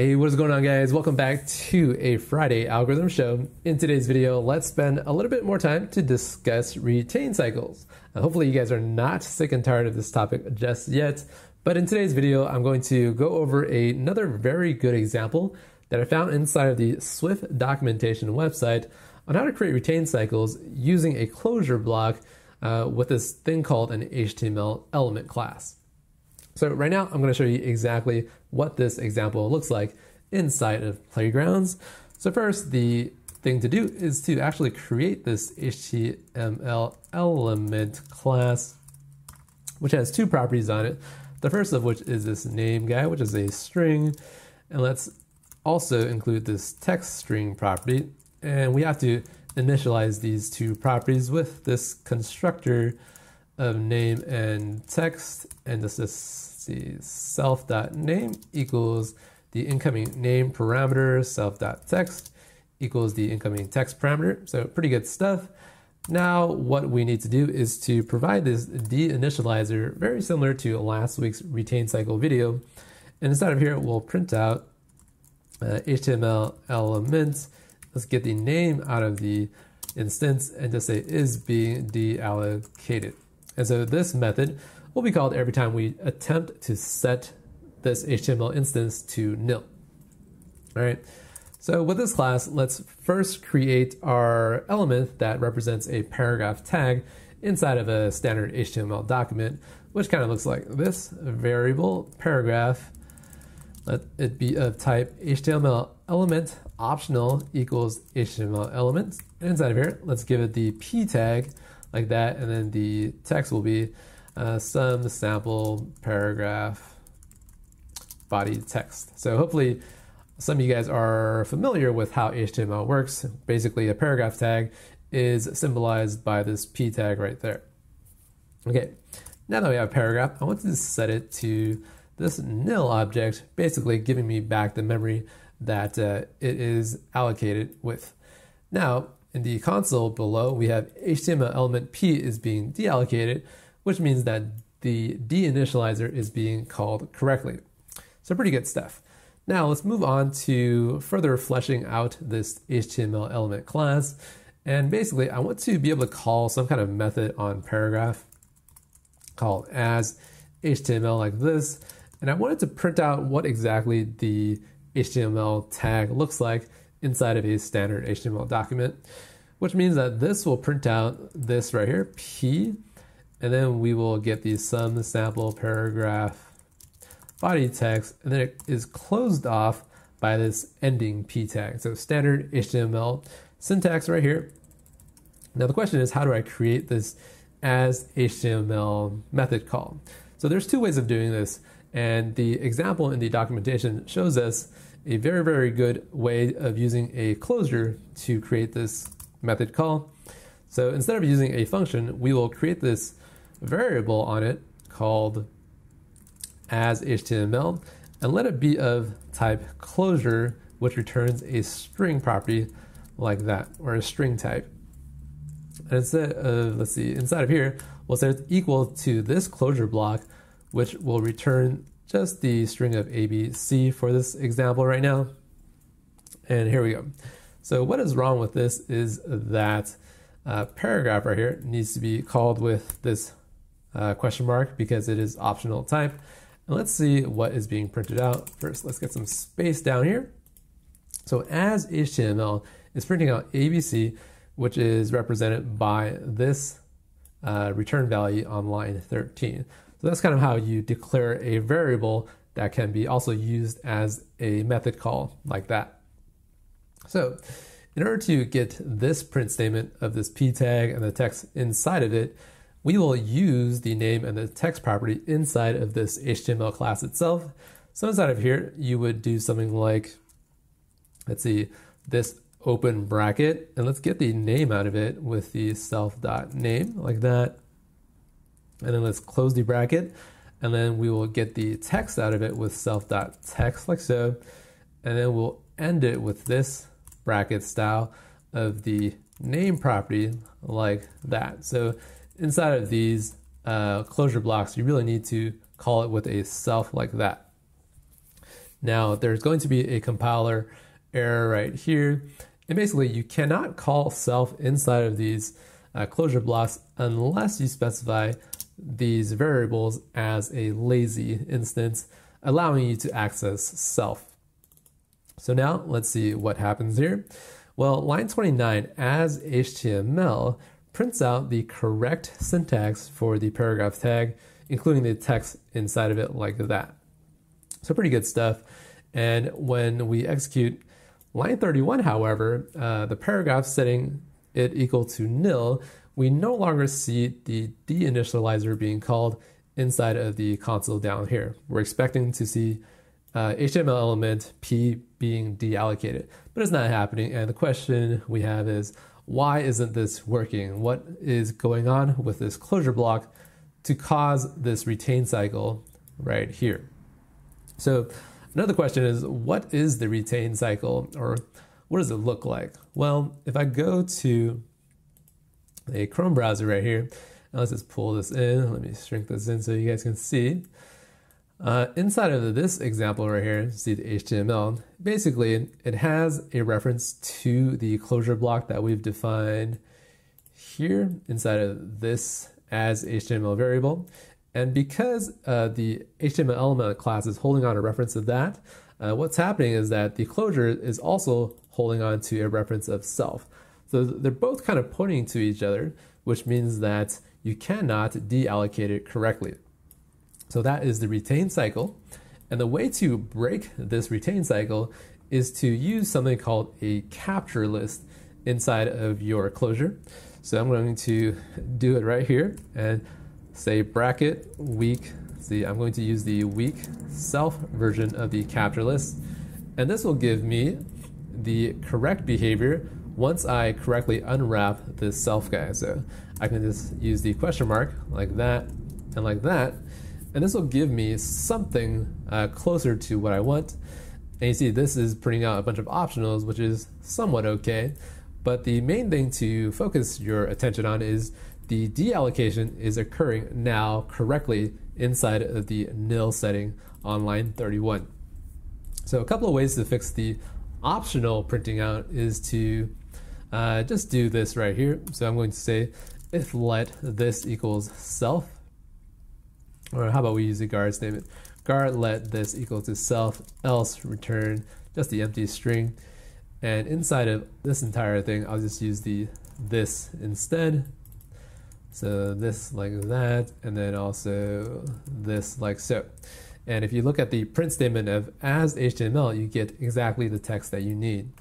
Hey, what is going on guys? Welcome back to a Friday algorithm show. In today's video, let's spend a little bit more time to discuss retain cycles. Now, hopefully you guys are not sick and tired of this topic just yet, but in today's video, I'm going to go over a, another very good example that I found inside of the Swift documentation website on how to create retain cycles using a closure block uh, with this thing called an HTML element class. So right now, I'm going to show you exactly what this example looks like inside of Playgrounds. So first, the thing to do is to actually create this HTML element class, which has two properties on it. The first of which is this name guy, which is a string. And let's also include this text string property. And we have to initialize these two properties with this constructor of name and text. And this is see, self.name equals the incoming name parameter, self.text equals the incoming text parameter. So pretty good stuff. Now what we need to do is to provide this deinitializer very similar to last week's retain cycle video. And inside of here, we'll print out uh, HTML element. Let's get the name out of the instance and just say is being deallocated. And so this method will be called every time we attempt to set this HTML instance to nil. All right. So with this class, let's first create our element that represents a paragraph tag inside of a standard HTML document, which kind of looks like this variable paragraph. Let it be of type HTML element optional equals HTML element. And inside of here, let's give it the p tag like that, and then the text will be uh, some sample paragraph body text. So hopefully some of you guys are familiar with how HTML works. Basically a paragraph tag is symbolized by this p tag right there. Okay, now that we have a paragraph, I want to set it to this nil object, basically giving me back the memory that uh, it is allocated with. Now, in the console below, we have HTML element p is being deallocated, which means that the deinitializer is being called correctly. So pretty good stuff. Now let's move on to further fleshing out this HTML element class. And basically I want to be able to call some kind of method on paragraph called as HTML like this. And I wanted to print out what exactly the HTML tag looks like inside of a standard HTML document, which means that this will print out this right here, P, and then we will get the some sample paragraph body text, and then it is closed off by this ending p tag. So standard HTML syntax right here. Now the question is, how do I create this as HTML method call? So there's two ways of doing this, and the example in the documentation shows us a very, very good way of using a closure to create this method call. So instead of using a function, we will create this variable on it called as HTML and let it be of type closure, which returns a string property like that, or a string type. And instead of, let's see, inside of here, we'll set it equal to this closure block, which will return just the string of ABC for this example right now. And here we go. So what is wrong with this is that uh, paragraph right here needs to be called with this uh, question mark because it is optional type. And let's see what is being printed out. First, let's get some space down here. So as HTML is printing out ABC, which is represented by this uh, return value on line 13. So that's kind of how you declare a variable that can be also used as a method call like that. So in order to get this print statement of this p tag and the text inside of it, we will use the name and the text property inside of this HTML class itself. So inside of here, you would do something like, let's see, this open bracket, and let's get the name out of it with the self.name like that. And then let's close the bracket, and then we will get the text out of it with self.text like so. And then we'll end it with this bracket style of the name property like that. So inside of these uh, closure blocks, you really need to call it with a self like that. Now, there's going to be a compiler error right here. And basically, you cannot call self inside of these uh, closure blocks unless you specify these variables as a lazy instance, allowing you to access self. So now let's see what happens here. Well, line 29 as HTML prints out the correct syntax for the paragraph tag, including the text inside of it like that. So pretty good stuff. And when we execute line 31, however, uh, the paragraph setting it equal to nil, we no longer see the deinitializer being called inside of the console down here. We're expecting to see uh, HTML element P being deallocated, but it's not happening. And the question we have is, why isn't this working? What is going on with this closure block to cause this retain cycle right here? So another question is, what is the retain cycle or what does it look like? Well, if I go to a Chrome browser right here, let's just pull this in. Let me shrink this in so you guys can see. Uh, inside of this example right here, see the HTML, basically it has a reference to the closure block that we've defined here inside of this as HTML variable. And because uh, the HTML element class is holding on a reference of that, uh, what's happening is that the closure is also holding on to a reference of self. So they're both kind of pointing to each other, which means that you cannot deallocate it correctly. So that is the retain cycle. And the way to break this retain cycle is to use something called a capture list inside of your closure. So I'm going to do it right here and say bracket weak. See, I'm going to use the weak self version of the capture list. And this will give me the correct behavior once I correctly unwrap this self guy. So I can just use the question mark like that and like that and this will give me something uh, closer to what I want. And you see, this is printing out a bunch of optionals, which is somewhat okay. But the main thing to focus your attention on is the deallocation is occurring now correctly inside of the nil setting on line 31. So a couple of ways to fix the optional printing out is to uh, just do this right here. So I'm going to say if let this equals self or how about we use the guard statement? Guard let this equal to self, else return just the empty string. And inside of this entire thing, I'll just use the this instead. So this like that, and then also this like so. And if you look at the print statement of as HTML, you get exactly the text that you need.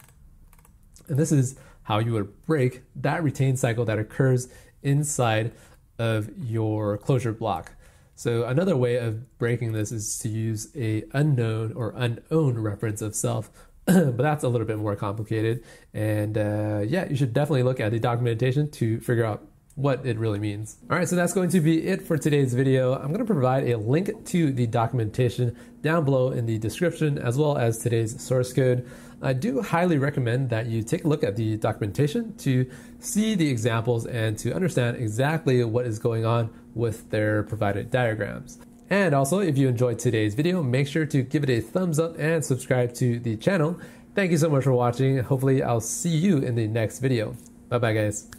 And this is how you would break that retain cycle that occurs inside of your closure block. So another way of breaking this is to use a unknown or unowned reference of self, but that's a little bit more complicated. And uh, yeah, you should definitely look at the documentation to figure out what it really means. All right, so that's going to be it for today's video. I'm going to provide a link to the documentation down below in the description as well as today's source code. I do highly recommend that you take a look at the documentation to see the examples and to understand exactly what is going on with their provided diagrams. And also, if you enjoyed today's video, make sure to give it a thumbs up and subscribe to the channel. Thank you so much for watching. Hopefully, I'll see you in the next video. Bye bye, guys.